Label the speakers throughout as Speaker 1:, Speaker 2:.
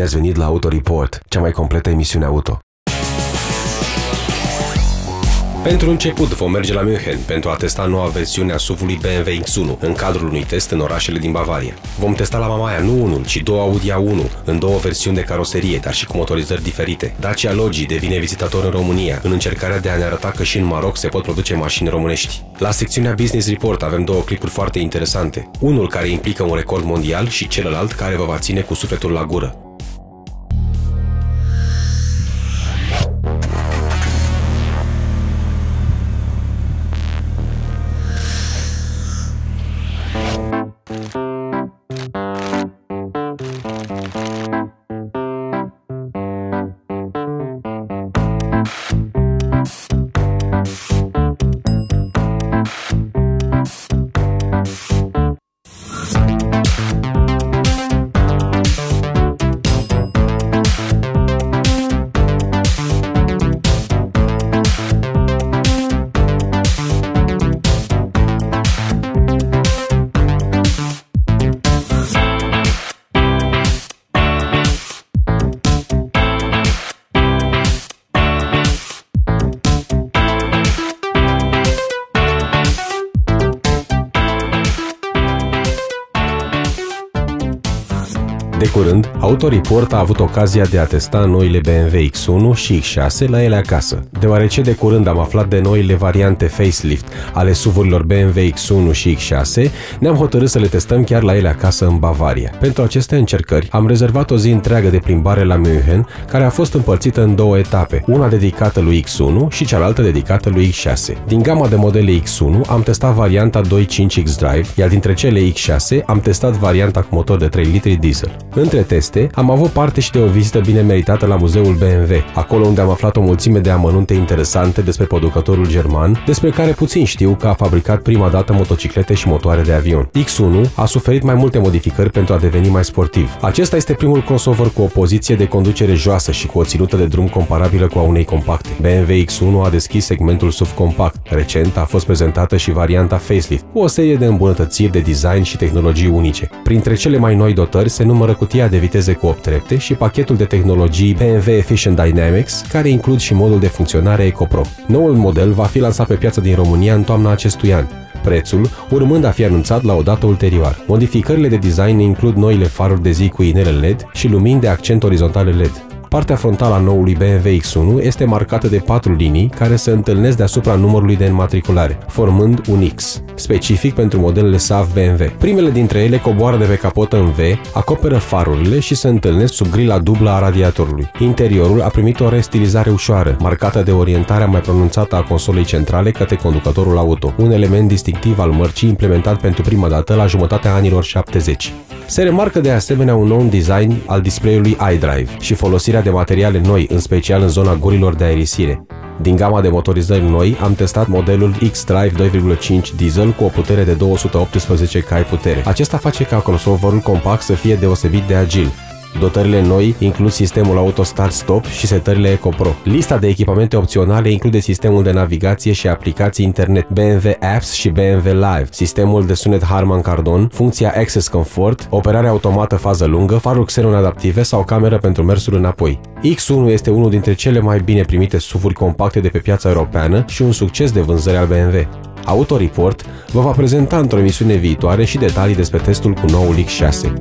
Speaker 1: Bine ați venit la Auto Report, cea mai completă emisiune auto. Pentru început vom merge la München pentru a testa noua versiune a SUV-ului BMW X1 în cadrul unui test în orașele din Bavaria. Vom testa la Mamaia nu unul, ci două Audi A1 în două versiuni de caroserie, dar și cu motorizări diferite. Dacia Logi devine vizitator în România în încercarea de a ne arăta că și în Maroc se pot produce mașini românești. La secțiunea Business Report avem două clipuri foarte interesante. Unul care implică un record mondial și celălalt care vă va ține cu sufletul la gură. Curând, Autoreport a avut ocazia de a testa noile BMW X1 și X6 la ele acasă. Deoarece de curând am aflat de noile variante facelift ale SUV-urilor BMW X1 și X6, ne-am hotărât să le testăm chiar la ele acasă în Bavaria. Pentru aceste încercări, am rezervat o zi întreagă de plimbare la München, care a fost împărțită în două etape, una dedicată lui X1 și cealaltă dedicată lui X6. Din gama de modele X1 am testat varianta 2.5 X-Drive, iar dintre cele X6 am testat varianta cu motor de 3 litri diesel. Între teste, am avut parte și de o vizită bine meritată la muzeul BMW, acolo unde am aflat o mulțime de amănunte interesante despre producătorul german, despre care puțin știu că a fabricat prima dată motociclete și motoare de avion. X1 a suferit mai multe modificări pentru a deveni mai sportiv. Acesta este primul crossover cu o poziție de conducere joasă și cu o ținută de drum comparabilă cu a unei compacte. BMW X1 a deschis segmentul SUV compact. Recent a fost prezentată și varianta facelift, cu o serie de îmbunătățiri de design și tehnologii unice. Printre cele mai noi dotări se numără cutia de viteze cu 8 trepte și pachetul de tehnologii BMW Efficient Dynamics, care includ și modul de funcționare EcoPro. Noul model va fi lansat pe piața din România în toamna acestui an, prețul urmând a fi anunțat la o dată ulterioară. Modificările de design includ noile faruri de zi cu inele LED și lumini de accent orizontale LED. Partea frontală a noului BMW X1 este marcată de patru linii care se întâlnesc deasupra numărului de înmatriculare, formând un X, specific pentru modelele SAF BMW. Primele dintre ele coboară de pe capotă în V, acoperă farurile și se întâlnesc sub grila dublă a radiatorului. Interiorul a primit o restilizare ușoară, marcată de orientarea mai pronunțată a consolei centrale către conducătorul auto, un element distinctiv al mărcii implementat pentru prima dată la jumătatea anilor 70. Se remarcă de asemenea un nou design al display-ului iDrive și folosirea de materiale noi, în special în zona gurilor de aerisire. Din gama de motorizări noi, am testat modelul X-Drive 2.5 diesel cu o putere de 218 cai putere. Acesta face ca crossoverul compact să fie deosebit de agil, Dotările noi includ sistemul Auto Start Stop și setările EcoPro. Lista de echipamente opționale include sistemul de navigație și aplicații internet BMW Apps și BMW Live, sistemul de sunet Harman Kardon, funcția Access Comfort, operare automată fază lungă, faruri xenon adaptive sau cameră pentru mersul înapoi. X1 este unul dintre cele mai bine primite SUV-uri compacte de pe piața europeană și un succes de vânzări al BMW. Autoreport vă va prezenta într-o emisiune viitoare și detalii despre testul cu noul X6.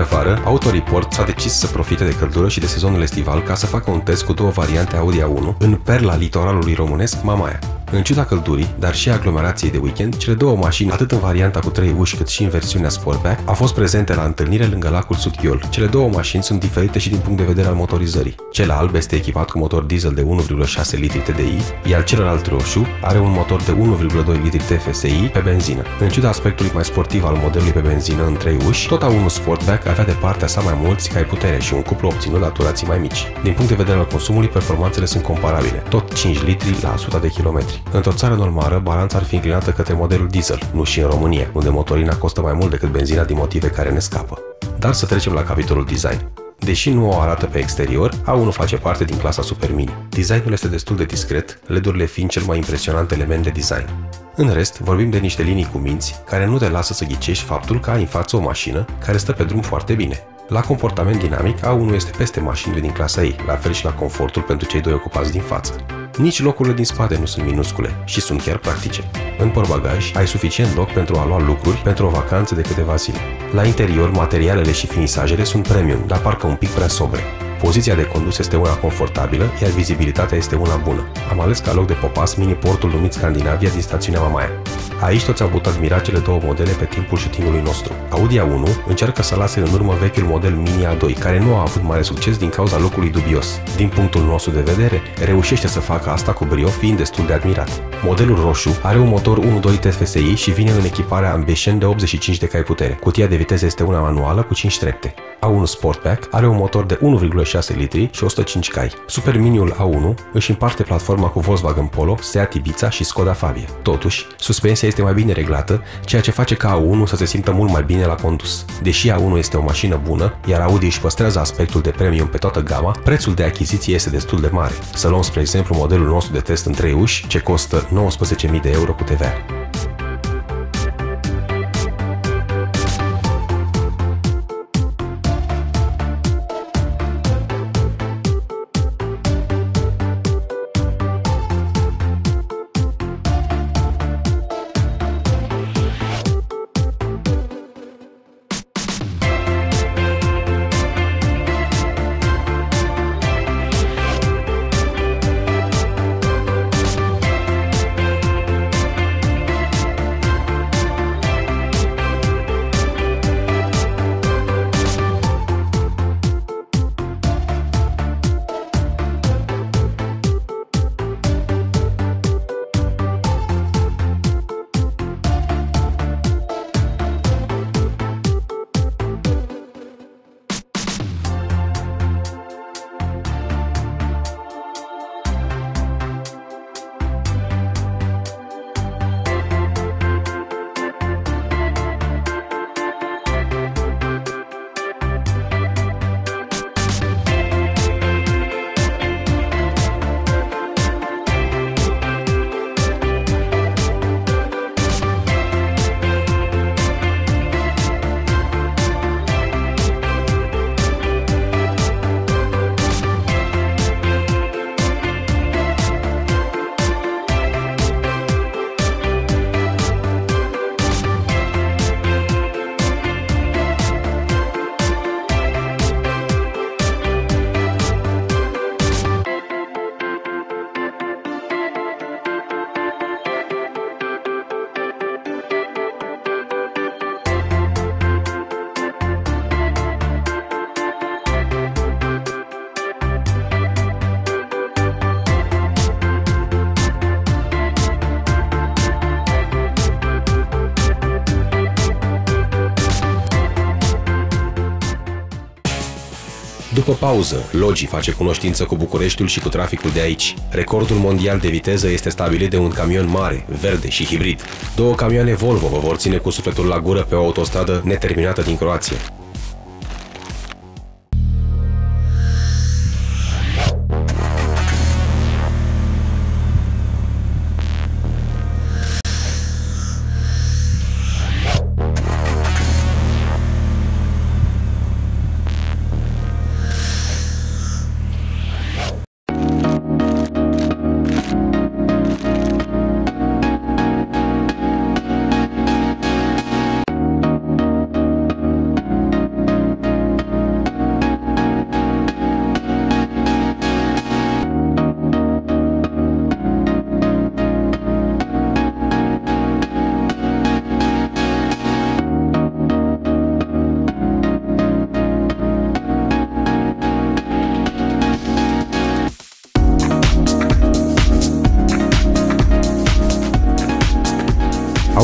Speaker 1: În plină vară, Autoreport s-a decis să profite de căldură și de sezonul estival ca să facă un test cu două variante Audi A1 în perla litoralului românesc Mamaia. În ciuda căldurii, dar și aglomerației de weekend, cele două mașini, atât în varianta cu 3 uși cât și în versiunea Sportback, au fost prezente la întâlnire lângă lacul Sutghiol. Cele două mașini sunt diferite și din punct de vedere al motorizării. Cel alb este echipat cu motor diesel de 1,6 litri TDI, iar celălalt roșu are un motor de 1,2 litri TFSI pe benzină. În ciuda aspectului mai sportiv al modelului pe benzină în 3 uși, tot A1 Sportback avea de partea sa mai mulți cai putere și un cuplu obținut la turații mai mici. Din punct de vedere al consumului, performanțele sunt comparabile, tot 5 litri la 100 de kilometri. Într-o țară normală, balanța ar fi înclinată către modelul diesel, nu și în România, unde motorina costă mai mult decât benzina din motive care ne scapă. Dar să trecem la capitolul design. Deși nu o arată pe exterior, A1 face parte din clasa Super Mini. Designul este destul de discret, LED-urile fiind cel mai impresionant element de design. În rest, vorbim de niște linii cu minți care nu te lasă să ghicești faptul că ai în față o mașină care stă pe drum foarte bine. La comportament dinamic, A1 este peste mașinile din clasa ei, la fel și la confortul pentru cei doi ocupați din față. Nici locurile din spate nu sunt minuscule și sunt chiar practice. În portbagaj ai suficient loc pentru a lua lucruri pentru o vacanță de câteva zile. La interior, materialele și finisajele sunt premium, dar parcă un pic prea sobre. Poziția de condus este una confortabilă, iar vizibilitatea este una bună. Am ales ca loc de popas mini-portul numit Scandinavia din stațiunea Mamaia. Aici toți au putut admira cele două modele pe timpul shootingului nostru. Audi A1 încearcă să lase în urmă vechiul model Mini A2, care nu a avut mare succes din cauza locului dubios. Din punctul nostru de vedere, reușește să facă asta cu brio, fiind destul de admirat. Modelul roșu are un motor 1.2 TFSI și vine în echiparea Ambition de 85 de cai putere. Cutia de viteze este una manuală cu 5 trepte. A1 Sportback are un motor de 1,6 litri și 105 cai. Super Miniul A1 își împarte platforma cu Volkswagen Polo, Seat Ibiza și Skoda Fabia. Totuși, suspensia este mai bine reglată, ceea ce face ca A1 să se simtă mult mai bine la condus. Deși A1 este o mașină bună, iar Audi își păstrează aspectul de premium pe toată gama, prețul de achiziție este destul de mare. Să luăm spre exemplu modelul nostru de test în 3 uși, ce costă 19.000 de euro cu TVA. Pauză, Logi face cunoștință cu Bucureștiul și cu traficul de aici. Recordul mondial de viteză este stabilit de un camion mare, verde și hibrid. Două camioane Volvo vă vor ține cu sufletul la gură pe o autostradă neterminată din Croația.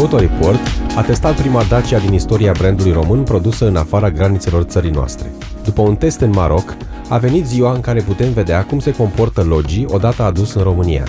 Speaker 1: Autoreport a testat prima Dacia din istoria brandului român produsă în afara granițelor țării noastre. După un test în Maroc, a venit ziua în care putem vedea cum se comportă Logi odată adus în România.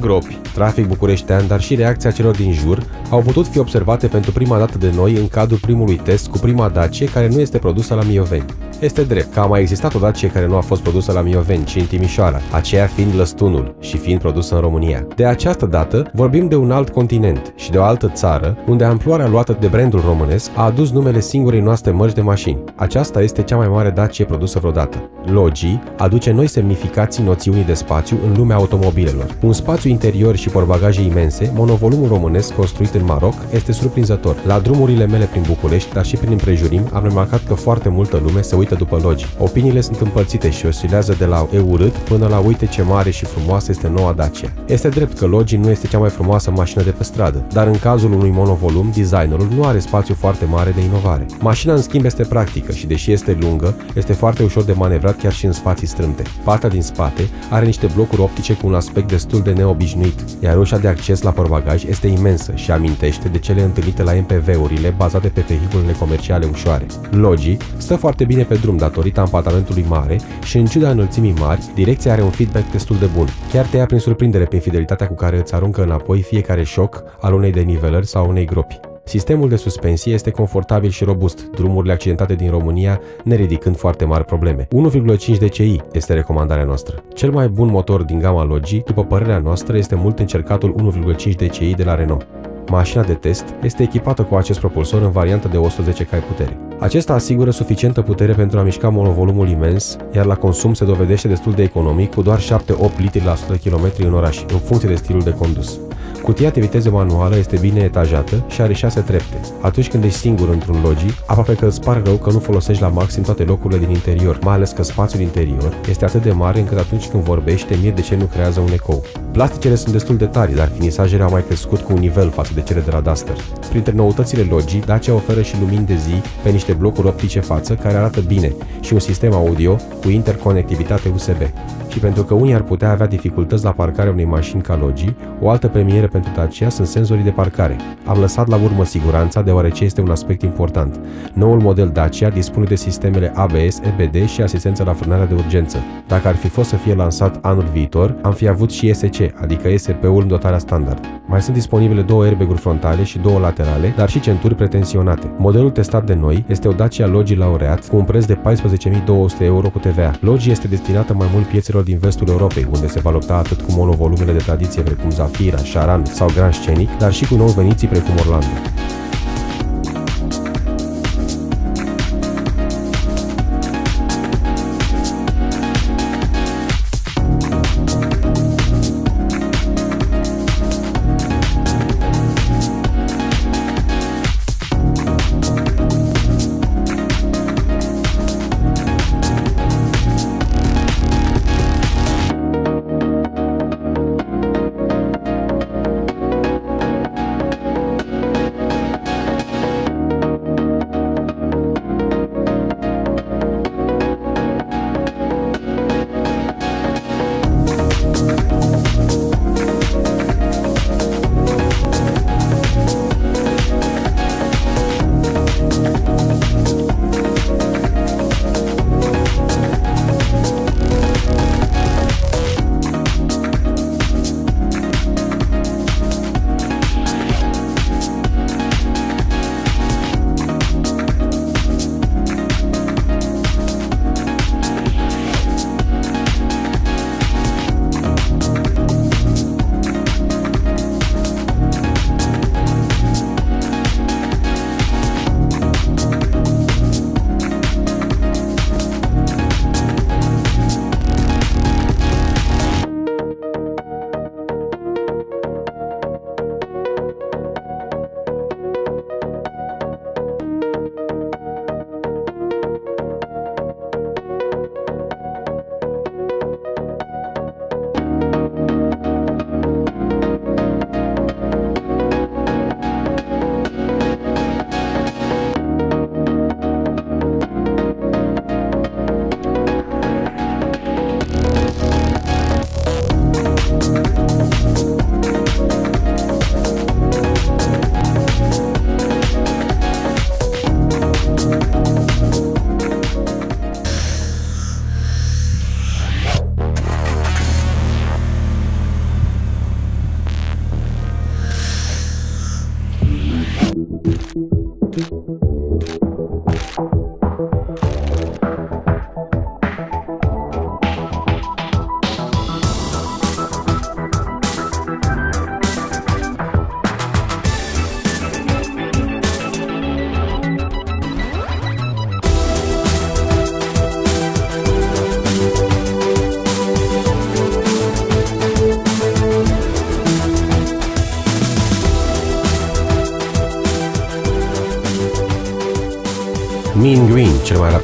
Speaker 1: Gropi, trafic bucureștean, dar și reacția celor din jur au putut fi observate pentru prima dată de noi în cadrul primului test cu prima Dacia care nu este produsă la Mioveni. Este drept că a mai existat o Dacia care nu a fost produsă la Mioveni, ci în Timișoara, aceea fiind Lăstunul și fiind produsă în România. De această dată vorbim de un alt continent și de o altă țară unde amploarea luată de brandul românesc a adus numele singurei noastre mărci de mașini. Aceasta este cea mai mare Dacia produsă vreodată. Logi aduce noi semnificații noțiunii de spațiu în lumea automobilelor. Un spațiu interior și porbagaje imense, monovolumul românesc construit în Maroc este surprinzător. La drumurile mele prin București, dar și prin împrejurim, am remarcat că foarte multă lume se uită uită după logi. Opiniile sunt împărțite și oscilează de la e urât până la uite ce mare și frumoasă este noua Dacia. Este drept că Logi nu este cea mai frumoasă mașină de pe stradă, dar în cazul unui monovolum, designerul nu are spațiu foarte mare de inovare. Mașina în schimb este practică și deși este lungă, este foarte ușor de manevrat chiar și în spații strâmte. Partea din spate are niște blocuri optice cu un aspect destul de neobișnuit, iar ușa de acces la portbagaj este imensă și amintește de cele întâlnite la MPV-urile bazate pe vehiculele comerciale ușoare. Logi stă foarte bine pe drum datorită ampatamentului mare și în ciuda înălțimii mari, direcția are un feedback destul de bun. Chiar te ia prin surprindere prin fidelitatea cu care îți aruncă înapoi fiecare șoc al unei denivelări sau unei gropi. Sistemul de suspensie este confortabil și robust, drumurile accidentate din România ne ridicând foarte mari probleme. 1,5 DCI este recomandarea noastră. Cel mai bun motor din gama Logi, după părerea noastră, este mult încercatul 1,5 DCI de la Renault. Mașina de test este echipată cu acest propulsor în variantă de 110 cai putere. Acesta asigură suficientă putere pentru a mișca monovolumul imens, iar la consum se dovedește destul de economic, cu doar 7-8 litri la 100 km în oraș, în funcție de stilul de condus. Cutia de viteză manuală este bine etajată și are 6 trepte. Atunci când ești singur într-un logi, aproape că îți pare rău că nu folosești la maxim toate locurile din interior, mai ales că spațiul interior este atât de mare încât atunci când vorbești te miri de ce nu creează un ecou. Plasticele sunt destul de tari, dar finisajele au mai crescut cu un nivel față de cele de la Duster. Printre noutățile Logi, Dacia oferă și lumini de zi pe niște blocuri optice față care arată bine și un sistem audio cu interconectivitate USB. Și pentru că unii ar putea avea dificultăți la parcarea unei mașini ca Logi, o altă premieră pentru Dacia sunt senzorii de parcare. Am lăsat la urmă siguranța deoarece este un aspect important. Noul model Dacia dispune de sistemele ABS, EBD și asistență la frânarea de urgență. Dacă ar fi fost să fie lansat anul viitor, am fi avut și ESC, adică SP-ul în dotarea standard. Mai sunt disponibile două airbag-uri frontale și două laterale, dar și centuri pretensionate. Modelul testat de noi este o Dacia Logi Laureat cu un preț de 14.200 euro cu TVA. Logi este destinată mai mult piețelor din vestul Europei, unde se va lupta atât cu monovolumele de tradiție precum Zafira, Charan sau Grand Scenic, dar și cu nou veniții precum Orlando.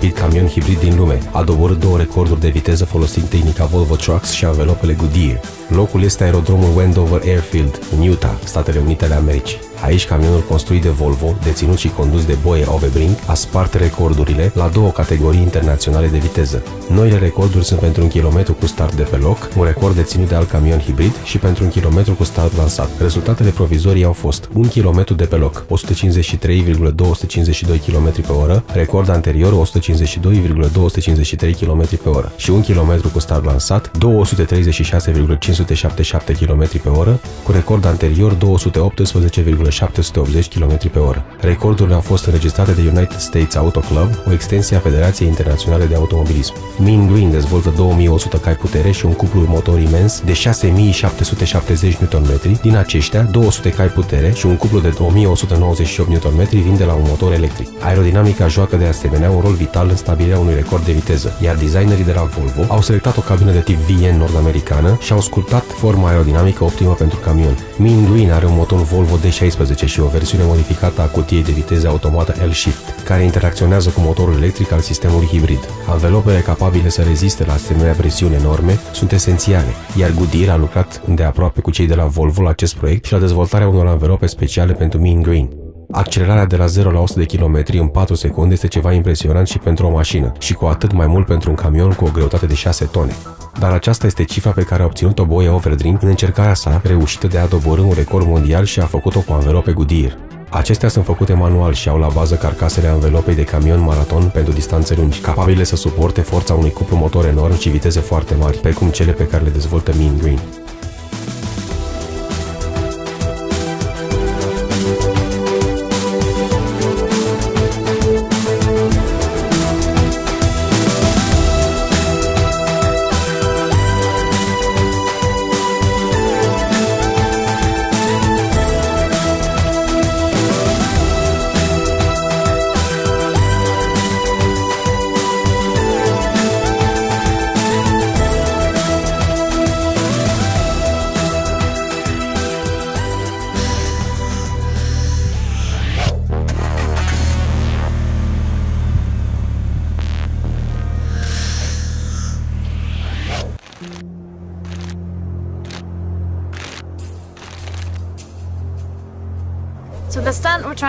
Speaker 1: Rapid camion hibrid din lume, a doborât două recorduri de viteză folosind tehnica Volvo Trucks și anvelopele Goodyear. Locul este aerodromul Wendover Airfield, în Utah, Statele Unite ale Americii. Aici, camionul construit de Volvo, deținut și condus de Boe Ovebrink, a spart recordurile la două categorii internaționale de viteză. Noile recorduri sunt pentru un kilometru cu start de pe loc, un record deținut de alt camion hibrid și pentru un kilometru cu start lansat. Rezultatele provizorii au fost 1 km de pe loc, 153,252 km pe oră, record anterior 152,253 km pe oră și 1 km cu start lansat 236,577 km pe oră, cu record anterior 218, 780 km pe oră. Recordurile au fost înregistrate de United States Auto Club, o extensie a Federației Internaționale de Automobilism. Mean Green dezvoltă 2100 cai putere și un cuplu motor imens de 6770 Nm. Din aceștia, 200 cai putere și un cuplu de 2198 Nm vin de la un motor electric. Aerodinamica joacă de asemenea un rol vital în stabilirea unui record de viteză, iar designerii de la Volvo au selectat o cabină de tip VN nord-americană și au sculptat forma aerodinamică optimă pentru camion. Mean Green are un motor Volvo D16 și o versiune modificată a cutiei de viteză automată L-Shift, care interacționează cu motorul electric al sistemului hibrid. Anvelopele capabile să reziste la asemenea presiuni enorme sunt esențiale, iar Goodyear a lucrat îndeaproape cu cei de la Volvo la acest proiect și la dezvoltarea unor anvelope speciale pentru Mean Green. Accelerarea de la 0 la 100 de km în 4 secunde este ceva impresionant și pentru o mașină, și cu atât mai mult pentru un camion cu o greutate de 6 tone. Dar aceasta este cifra pe care a obținut-o Boia Overdream în încercarea sa reușită de a doborâ un record mondial și a făcut-o cu anvelope Goodyear. Acestea sunt făcute manual și au la bază carcasele anvelopei de camion maraton pentru distanțe lungi, capabile să suporte forța unui cuplu motor enorm și viteze foarte mari, precum cele pe care le dezvoltă Mean Green.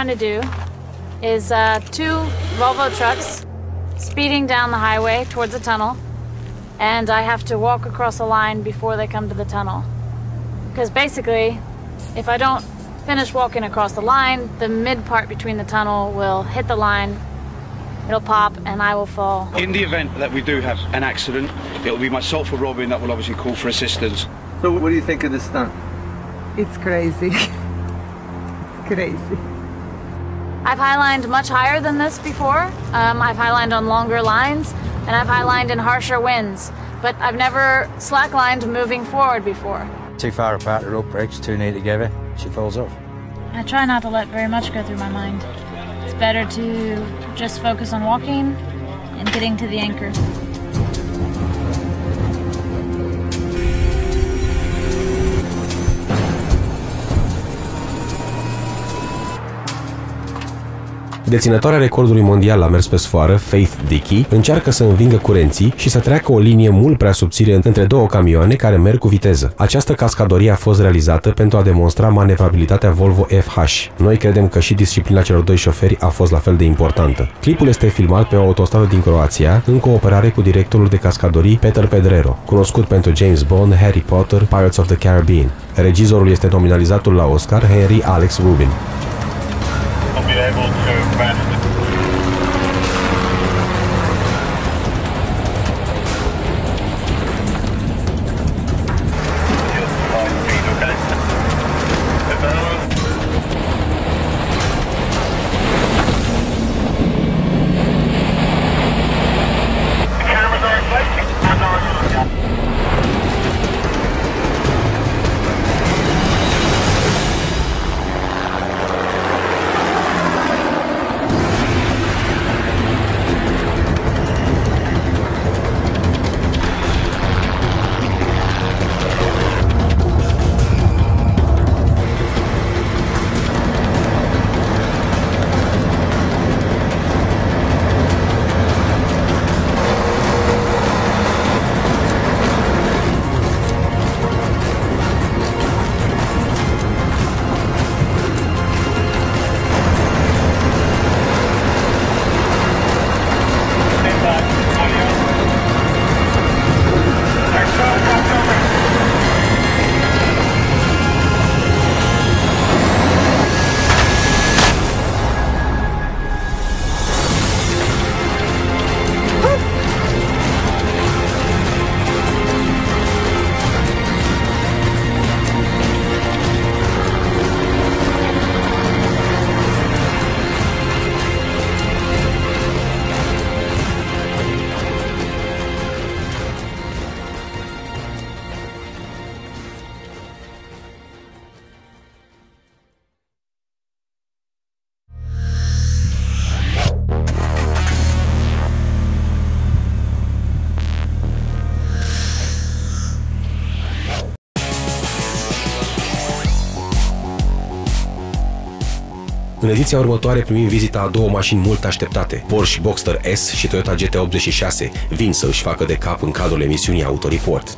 Speaker 2: Stunt to do is uh, two Volvo trucks speeding down the highway towards a tunnel, and I have to walk across a line before they come to the tunnel. Because basically, if I don't finish walking across the line, the mid part between the tunnel will hit the line, it'll pop, and I will fall.
Speaker 3: In the event that we do have an accident, it'll be myself or Robin that will obviously call for assistance.
Speaker 4: So what do you think of this stunt?
Speaker 5: It's crazy. it's crazy.
Speaker 2: I've highlined much higher than this before. Um, I've highlined on longer lines, and I've highlined in harsher winds, but I've never slacklined moving forward before.
Speaker 6: Too far apart, the rope breaks, too near together, she falls off.
Speaker 2: I try not to let very much go through my mind. It's better to just focus on walking and getting to the anchor.
Speaker 1: Deținătoarea recordului mondial la mers pe sfoară, Faith Dickey, încearcă să învingă curenții și să treacă o linie mult prea subțire între două camioane care merg cu viteză. Această cascadorie a fost realizată pentru a demonstra manevrabilitatea Volvo FH. Noi credem că și disciplina celor doi șoferi a fost la fel de importantă. Clipul este filmat pe o autostradă din Croația, în cooperare cu directorul de cascadorii Peter Pedrero, cunoscut pentru James Bond, Harry Potter, Pirates of the Caribbean. Regizorul este nominalizatul la Oscar Henry Alex Rubin.
Speaker 7: able to manage
Speaker 1: În ediția următoare primim vizita a două mașini mult așteptate, Porsche Boxster S și Toyota GT86, vin să își facă de cap în cadrul emisiunii Autoreport.